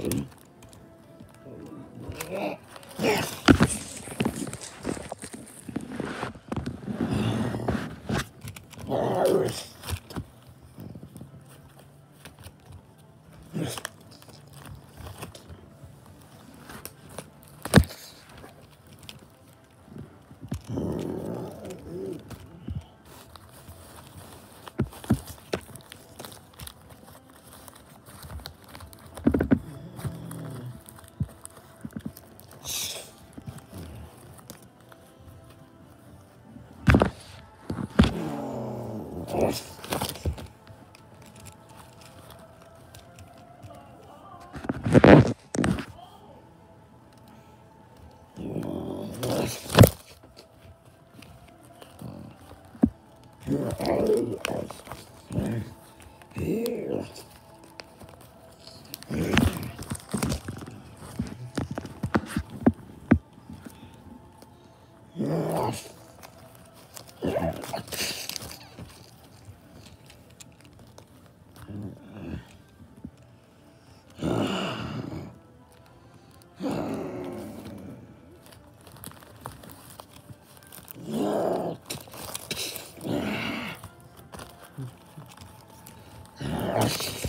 Mm-hmm. Yes. Yeah. Mm-hmm.